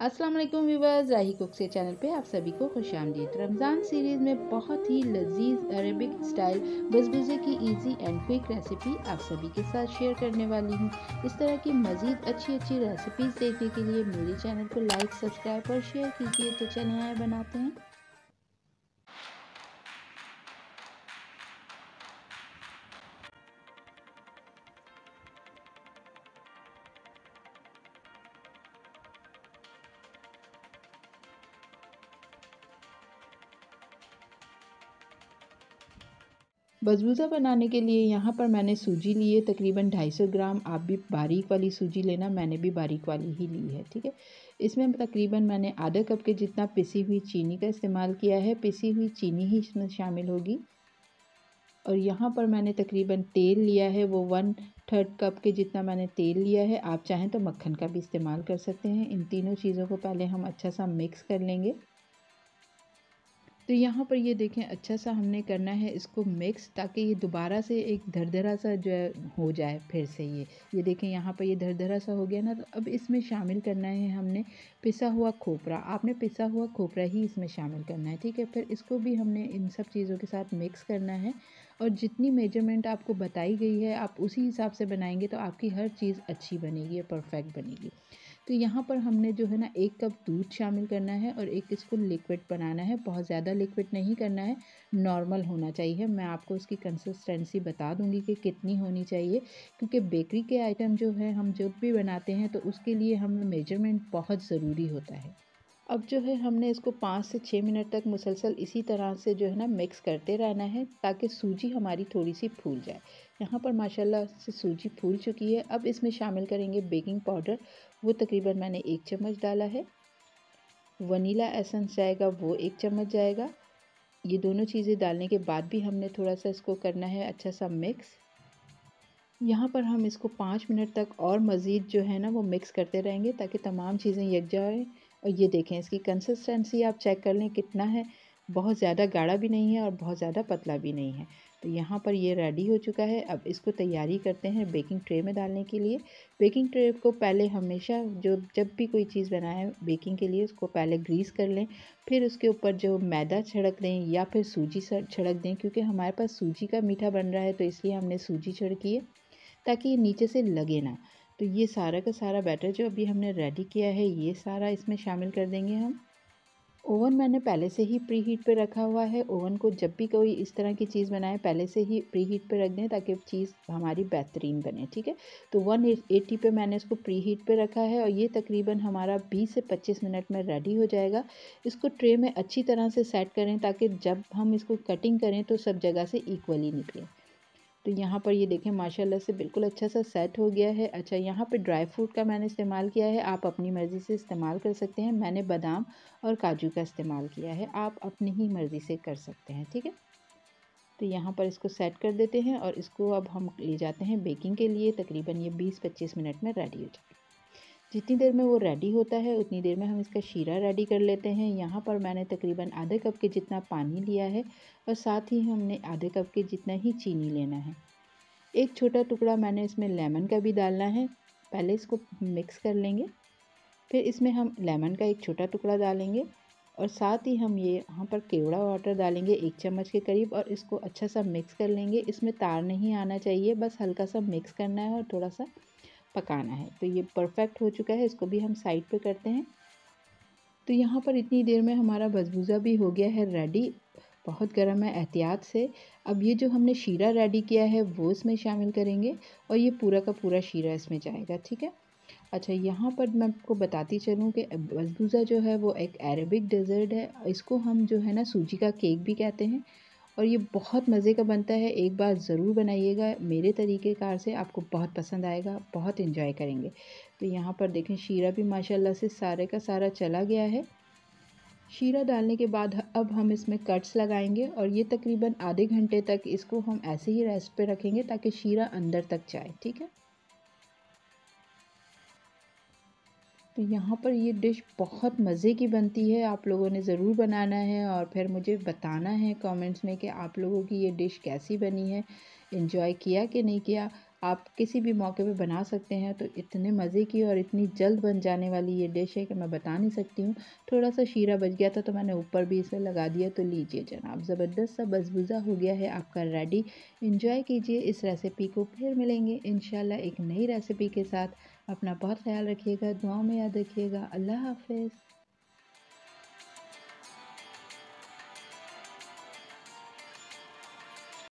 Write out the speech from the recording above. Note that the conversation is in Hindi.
अस्सलाम वालेकुम व्यूवर्स, राही कुक से चैनल पे आप सभी को खुश आमदीद। रमज़ान सीरीज़ में बहुत ही लजीज अरेबिक स्टाइल बसबूजे की इजी एंड क्विक रेसिपी आप सभी के साथ शेयर करने वाली हूँ। इस तरह की मज़ीद अच्छी अच्छी रेसिपीज़ देखने के लिए मेरे चैनल को लाइक सब्सक्राइब और शेयर कीजिए। तो चले आए बनाते हैं। बजबूज़ा बनाने के लिए यहाँ पर मैंने सूजी ली है, तकरीबन 250 ग्राम। आप भी बारीक वाली सूजी लेना, मैंने भी बारीक वाली ही ली है, ठीक है? इसमें तकरीबन मैंने आधा कप के जितना पिसी हुई चीनी का इस्तेमाल किया है। पिसी हुई चीनी ही इसमें शामिल होगी। और यहाँ पर मैंने तकरीबन तेल लिया है, वो वन थर्ड कप के जितना मैंने तेल लिया है। आप चाहें तो मक्खन का भी इस्तेमाल कर सकते हैं। इन तीनों चीज़ों को पहले हम अच्छा सा मिक्स कर लेंगे। तो यहाँ पर ये देखें अच्छा सा हमने करना है इसको मिक्स ताकि ये दोबारा से एक दरदरा सा जो है हो जाए फिर से ये। ये देखें, यहाँ पर ये दरदरा सा हो गया ना तो अब इसमें शामिल करना है हमने पिसा हुआ खोपरा। आपने पिसा हुआ खोपरा ही इसमें शामिल करना है, ठीक है? फिर इसको भी हमने इन सब चीज़ों के साथ मिक्स करना है और जितनी मेज़रमेंट आपको बताई गई है, आप उसी हिसाब से बनाएँगे तो आपकी हर चीज़ अच्छी बनेगी परफेक्ट बनेगी। तो यहाँ पर हमने जो है ना एक कप दूध शामिल करना है और एक इसको लिक्विड बनाना है। बहुत ज़्यादा लिक्विड नहीं करना है नॉर्मल होना चाहिए। मैं आपको इसकी कंसिस्टेंसी बता दूँगी कि कितनी होनी चाहिए, क्योंकि बेकरी के आइटम जो है, हम जब भी बनाते हैं तो उसके लिए हमें मेज़रमेंट बहुत ज़रूरी होता है। अब जो है हमने इसको पाँच से छः मिनट तक मुसलसल इसी तरह से जो है ना मिक्स करते रहना है, ताकि सूजी हमारी थोड़ी सी फूल जाए। यहाँ पर माशाल्लाह से सूजी फूल चुकी है। अब इसमें शामिल करेंगे बेकिंग पाउडर वो तकरीबन मैंने एक चम्मच डाला है। वनीला एसेंस जाएगा, वो एक चम्मच जाएगा। ये दोनों चीज़ें डालने के बाद भी हमने थोड़ा सा इसको करना है अच्छा सा मिक्स यहाँ पर हम इसको पाँच मिनट तक और मज़ीद जो है ना वो मिक्स करते रहेंगे, ताकि तमाम चीज़ें यकजा और ये देखें, इसकी कंसिस्टेंसी आप चेक कर लें कितना है, बहुत ज़्यादा गाढ़ा भी नहीं है और बहुत ज़्यादा पतला भी नहीं है। तो यहाँ पर ये रेडी हो चुका है। अब इसको तैयारी करते हैं बेकिंग ट्रे में डालने के लिए। बेकिंग ट्रे को पहले हमेशा जो, जब भी कोई चीज़ बनाएँ बेकिंग के लिए उसको पहले ग्रीस कर लें। फिर उसके ऊपर जो मैदा छिड़क दें या फिर सूजी छिड़क दें क्योंकि हमारे पास सूजी का मीठा बन रहा है तो इसलिए हमने सूजी छिड़की है, ताकि ये नीचे से लगे ना। तो ये सारा का सारा बैटर जो अभी हमने रेडी किया है, ये सारा इसमें शामिल कर देंगे हम। ओवन मैंने पहले से ही प्री हीट पर रखा हुआ है। ओवन को जब भी कोई इस तरह की चीज़ बनाए, पहले से ही प्री हीट पर रख दें ताकि चीज़ हमारी बेहतरीन बने, ठीक है? तो वन एट्टी पे मैंने इसको प्री हीट पर रखा है और ये तकरीबन हमारा 20 से 25 मिनट में रेडी हो जाएगा। इसको ट्रे में अच्छी तरह से सेट करें ताकि जब हम इसको कटिंग करें तो सब जगह से इक्वली निकले। तो यहाँ पर ये देखें, माशाल्लाह से बिल्कुल अच्छा सा सेट हो गया है। अच्छा यहाँ पे ड्राई फ्रूट का मैंने इस्तेमाल किया है। आप अपनी मर्ज़ी से इस्तेमाल कर सकते हैं। मैंने बादाम और काजू का इस्तेमाल किया है। आप अपनी ही मर्ज़ी से कर सकते हैं, ठीक है? तो यहाँ पर इसको सेट कर देते हैं और इसको अब हम ले जाते हैं बेकिंग के लिए। तकरीबन ये 20-25 मिनट में रेडी हो जाए जितनी देर में वो रेडी होता है, उतनी देर में हम इसका शीरा रेडी कर लेते हैं। यहाँ पर मैंने तकरीबन आधे कप के जितना पानी लिया है और साथ ही हमने आधे कप के जितना ही चीनी लेना है। एक छोटा टुकड़ा मैंने इसमें लेमन का भी डालना है। पहले इसको मिक्स कर लेंगे। फिर इसमें हम लेमन का एक छोटा टुकड़ा डालेंगे और साथ ही हम ये यहाँ पर केवड़ा वाटर डालेंगे एक चम्मच के करीब और इसको अच्छा सा मिक्स कर लेंगे। इसमें तार नहीं आना चाहिए, बस हल्का सा मिक्स करना है और थोड़ा सा पकाना है। तो ये परफेक्ट हो चुका है, इसको भी हम साइड पे करते हैं। तो यहाँ पर इतनी देर में हमारा बजबूज़ा भी हो गया है रेडी बहुत गर्म है एहतियात से। अब ये जो हमने शीरा रेडी किया है, वो इसमें शामिल करेंगे और ये पूरा का पूरा शीरा इसमें जाएगा, ठीक है? अच्छा यहाँ पर मैं आपको बताती चलूँ कि बजबूज़ा जो है वो एक अरबिक डेज़र्ट है। इसको हम जो है ना सूजी का केक भी कहते हैं। और ये बहुत मज़े का बनता है। एक बार ज़रूर बनाइएगा। मेरे तरीक़ेकार से आपको बहुत पसंद आएगा। बहुत इन्जॉय करेंगे। तो यहाँ पर देखें, शीरा भी माशाल्लाह से सारे का सारा चला गया है। शीरा डालने के बाद अब हम इसमें कट्स लगाएँगे और ये तकरीबन आधे घंटे तक इसको हम ऐसे ही रेस्ट पे रखेंगे ताकि शीरा अंदर तक जाए। ठीक है? तो यहाँ पर ये डिश बहुत मज़े की बनती है। आप लोगों ने ज़रूर बनाना है और फिर मुझे बताना है कमेंट्स में कि आप लोगों की ये डिश कैसी बनी है। इन्जॉय किया कि नहीं किया? आप किसी भी मौके पे बना सकते हैं तो इतने मज़े की और इतनी जल्द बन जाने वाली ये डिश है कि मैं बता नहीं सकती हूँ। थोड़ा सा शीरा बच गया था तो मैंने ऊपर भी इसे लगा दिया। तो लीजिए जनाब, ज़बरदस्त सा बजबूज़ा हो गया है आपका रेडी। इंजॉय कीजिए इस रेसिपी को। फिर मिलेंगे इन एक नई रेसिपी के साथ। अपना बहुत ख्याल रखिएगा दुआओं में याद रखिएगा। अल्लाह हाफिज़।